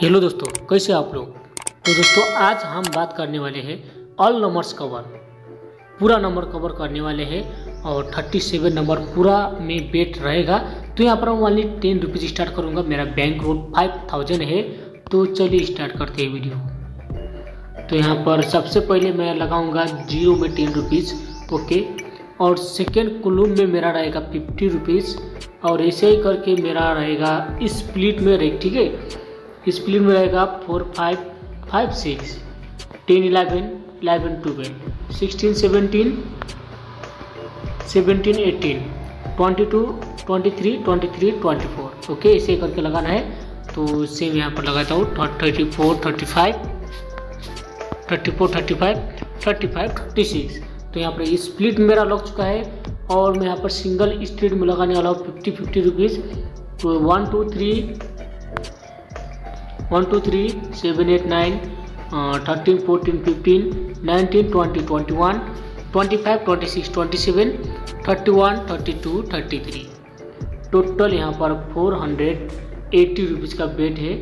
Hello दोस्तों, कैसे आप लोग? तो दोस्तों, आज हम बात करने वाले हैं ऑल नंबर्स कवर पूरा नंबर कवर करने वाले हैं और 37 नंबर पूरा में बेट रहेगा। तो यहाँ पर मैं ओनली टेन रुपीज़ स्टार्ट करूँगा। मेरा बैंक रोड फाइव थाउज़ेंड है। तो चलिए स्टार्ट करते हैं वीडियो तो यहाँ पर सबसे पहले मैं लगाऊँगा ज़ीरो में टेन रुपीज़ ओके और सेकेंड कुलूम में मेरा रहेगा फिफ्टी रुपीज़ और ऐसे ही करके मेरा रहेगा स्प्लिट में रहेगा ठीक है? स्प्लिट में रहेगा four five five six, ten eleven eleven twelve, sixteen seventeen seventeen eighteen, twenty two, twenty three twenty three, twenty four. Okay ऐसे करके लगाना है। तो सेम यहाँ पर लगाता हूँ। Thirty four, thirty five, thirty four, thirty five thirty five, thirty six. तो यहाँ पर स्प्लिट मेरा लग चुका है और मैं यहाँ पर सिंगल स्ट्रीट में लगाने वाला हूँ। फिफ्टी फिफ्टी रुपीज़ तो one, two, three one two three seven eight nine thirteen fourteen fifteen nineteen twenty twenty one twenty five twenty six twenty seven thirty one thirty two thirty three total यहाँ पर four hundred eighty rupees का बेट है।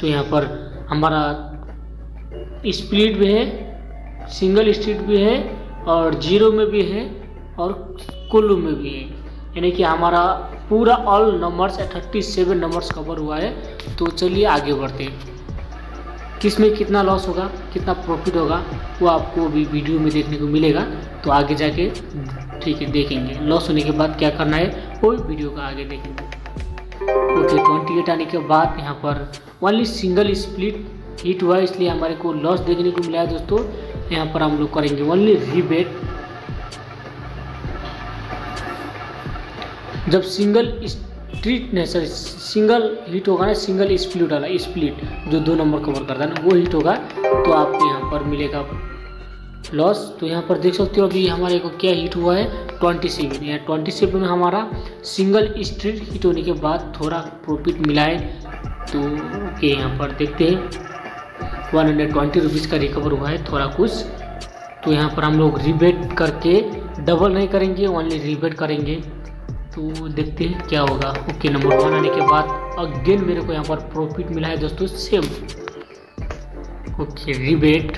तो यहाँ पर हमारा split भी है सिंगल स्ट्रीट भी है और ज़ीरो में भी है और कुल्लू में भी है। यानी कि हमारा पूरा all numbers thirty seven numbers cover हुआ है तो चलिए आगे बढ़ते हैं। किसमें कितना लॉस होगा, कितना प्रॉफिट होगा, वो आपको अभी वीडियो में देखने को मिलेगा। तो आगे जाके ठीक है, देखेंगे। लॉस होने के बाद क्या करना है वो वीडियो का आगे देखेंगे। ओके ट्वेंटी एट आने के बाद यहाँ पर ओनली सिंगल स्प्लिट हिट हुआ इसलिए हमारे को लॉस देखने को मिला है दोस्तों। यहाँ पर हम लोग करेंगे ओनली रीबेट जब सिंगल स्ट्रीट नहीं सर सिंगल हिट होगा ना, सिंगल स्प्लिट वाला, स्प्लिट, जो दो नंबर कवर करता है ना, वो हिट होगा तो आपको यहाँ पर मिलेगा लॉस तो यहाँ पर देख सकते हो अभी हमारे को क्या हिट हुआ है ट्वेंटी सेवन या ट्वेंटी सेवन में हमारा सिंगल स्ट्रीट हिट होने के बाद थोड़ा प्रॉफिट मिला है। तो ओके यहाँ पर देखते हैं वन हंड्रेड ट्वेंटी रुपीज़ का रिकवर हुआ है थोड़ा कुछ। तो यहाँ पर हम लोग रिबेट करके डबल नहीं करेंगे ओनली रिबेट करेंगे। तो देखते हैं क्या होगा। ओके नंबर वन आने के बाद अगेन मेरे को यहाँ पर प्रॉफिट मिला है दोस्तों सेम ओके रिबेट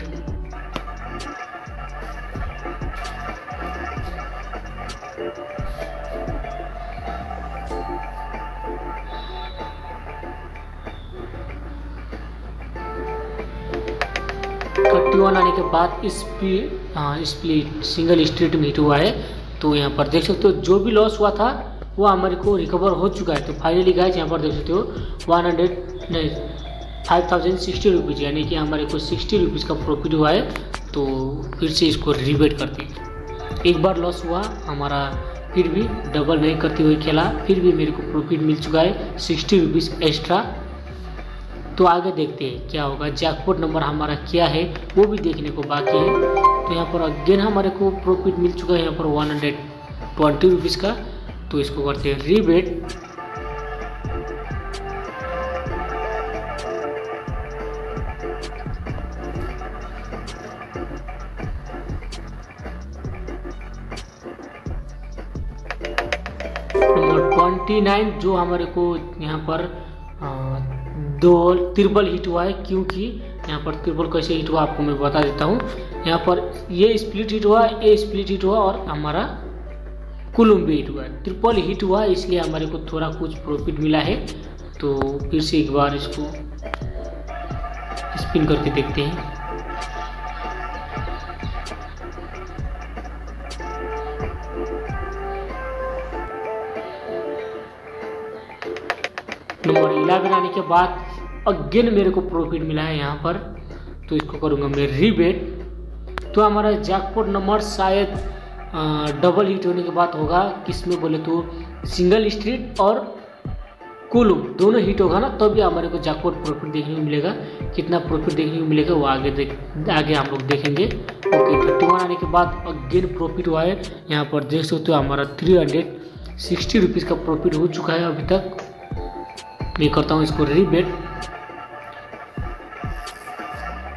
वन आने के बाद स्प्लिट हाँ सिंगल स्ट्रीट में हुआ है। तो यहाँ पर देख सकते हो, जो भी लॉस हुआ था वो हमारे को रिकवर हो चुका है। तो फाइनली गाइज़ यहाँ पर देख सकते हो वन हंड्रेड नहीं फाइव थाउज़ेंड सिक्सटी रुपीज़ यानी कि हमारे को सिक्सटी रुपीज़ का प्रॉफिट हुआ है। तो फिर से इसको रिबेट करते एक बार लॉस हुआ, हमारा फिर भी डबल नहीं करते हुए खेला, फिर भी मेरे को प्रॉफिट मिल चुका है सिक्सटी रुपीज़ एक्स्ट्रा तो आगे देखते हैं क्या होगा जैकपॉट नंबर हमारा क्या है, वो भी देखने को बाकी है। तो यहाँ पर अगेन हमारे को प्रॉफिट मिल चुका है, यहाँ पर वन हंड्रेड ट्वेंटी रुपीज़ का। तो इसको करते हैं रीबेट नंबर ट्वेंटी नाइन जो हमारे को यहाँ पर दो ट्रिपल हिट हुआ है, क्योंकि यहाँ पर ट्रिपल कैसे हिट हुआ आपको मैं बता देता हूँ। यहाँ पर ये स्प्लिट हिट हुआ ये स्प्लिट हिट हुआ और हमारा कुलुम भी हिट हुआ ट्रिपल हिट हुआ, इसलिए हमारे को थोड़ा कुछ प्रॉफिट मिला है। तो फिर से एक बार इसको स्पिन करके देखते हैं। नंबर इलेवन आने के बाद अगेन मेरे को प्रॉफिट मिला है यहाँ पर। तो इसको करूँगा मैं रीबेट तो हमारा जैकपॉट नंबर शायद डबल हिट होने के बाद होगा किसमें बोले तो? सिंगल स्ट्रीट और कुलू दोनों हिट होगा ना तब तो भी हमारे को जैकपॉट प्रॉफिट देखने को मिलेगा। कितना प्रॉफिट देखने को मिलेगा, वो आगे देख, आगे हम लोग देखेंगे। ओके थर्टी वन आने के बाद अगेन प्रॉफिट हुआ है। यहाँ पर देख सकते हो हमारा थ्री हंड्रेड सिक्सटी रुपीज़ का प्रॉफिट हो चुका है अभी तक। मैं करता हूँ इसको रीबेट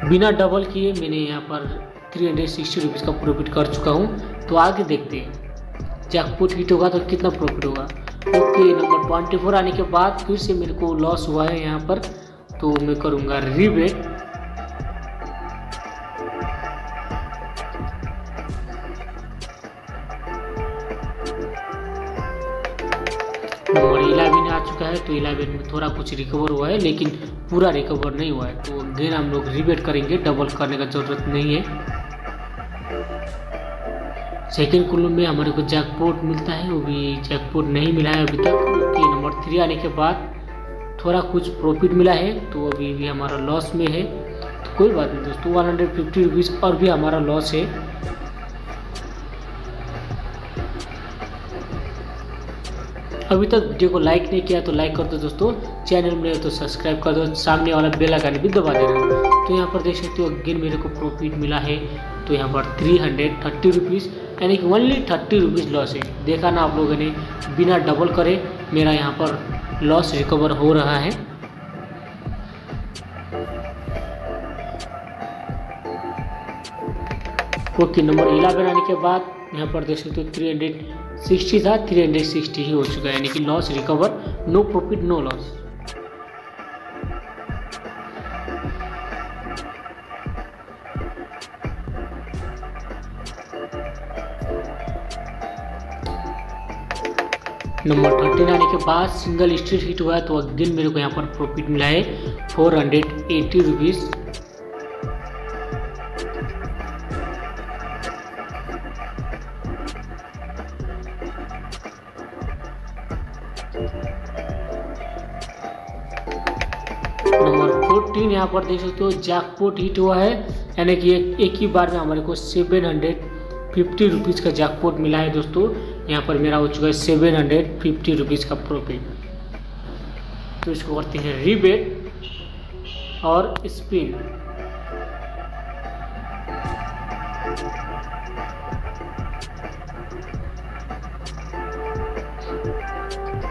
बिना डबल किए मैंने यहाँ पर थ्री हंड्रेड सिक्सटी रुपीज़ का प्रॉफिट कर चुका हूँ तो आगे देखते हैं। जैकपॉट हिट होगा तो कितना प्रॉफिट होगा? ओके नंबर ट्वेंटी फोर आने के बाद फिर से मेरे को लॉस हुआ है यहाँ पर तो मैं करूँगा रीबेट नंबर इलेवन आ चुका है तो इलेवन में थोड़ा कुछ रिकवर हुआ है, लेकिन पूरा रिकवर नहीं हुआ है तो अगेन हम लोग रिबेट करेंगे डबल करने का ज़रूरत नहीं है। सेकेंड कॉलम में हमारे को जैकपोर्ट मिलता है, वो भी जैकपोर्ट नहीं मिला है अभी तक। कि नंबर थ्री आने के बाद थोड़ा कुछ प्रॉफिट मिला है तो अभी भी हमारा लॉस में है। तो कोई बात नहीं दोस्तों वन हंड्रेड फिफ्टी रुपीज़ और भी हमारा लॉस है। अभी तक वीडियो को लाइक नहीं किया तो लाइक कर दो दोस्तों। चैनल में तो सब्सक्राइब कर दो। सामने वाला बेल आइकन भी दबा देना। तो यहाँ पर देख सकते हो अगेन मेरे को प्रॉफिट मिला है। तो यहाँ पर थ्री हंड्रेड थर्टी रुपीज़ यानी कि ओनली थर्टी रुपीज़ लॉस है। देखा ना आप लोगों ने, बिना डबल करे मेरा यहाँ पर लॉस रिकवर हो रहा है। ओके नंबर इलेवन आने के बाद यहाँ पर देख सकते हो थ्री हंड्रेड सिक्सटी था थ्री हंड्रेड सिक्सटी ही हो चुका है। यानी कि loss recover no profit no loss number thirteen आने के बाद सिंगल स्ट्रीट हिट हुआ तो अगेन मेरे को यहाँ पर प्रॉफिट मिला है four hundred eighty rupees number fourteen यहाँ पर देख सकते हो जैकपोट हिट हुआ है, यानी कि एक ही बार में हमारे को सेवन हंड्रेड फिफ्टी रुपीज़ का जैकपोट मिला है दोस्तों। यहाँ पर मेरा हो चुका है सेवन हंड्रेड फिफ्टी रुपीज़ का प्रॉफिट तो इसको करते हैं रीबेट और स्पिन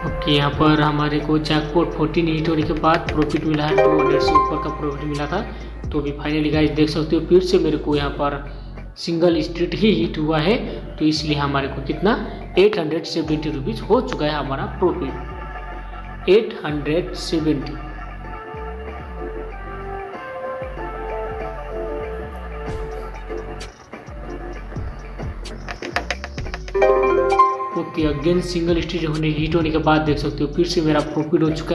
ओके, यहाँ पर हमारे को जैकपॉट फोर्टीन हिट होने के बाद प्रॉफिट मिला है टू हंड्रेड से ऊपर का प्रॉफिट मिला था। तो अभी फाइनली गाइस देख सकते हो, फिर से मेरे को यहाँ पर सिंगल स्ट्रीट ही हिट हुआ है तो इसलिए हमारे को कितना? एट हंड्रेड सेवेंटी रुपीज़ हो चुका है हमारा profit eight hundred seventy. Okay again single stage होने हिट होने के बाद देख सकते हो, फिर से मेरा प्रॉफिट हो चुका है।